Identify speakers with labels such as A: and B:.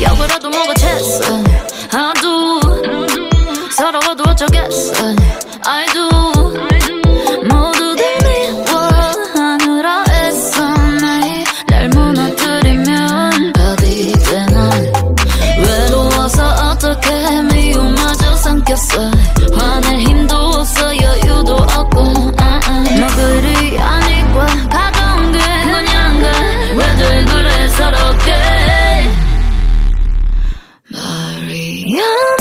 A: 여보라도 뭐가 됐어. I do 서러워도 어쩌겠어. I do Yeah.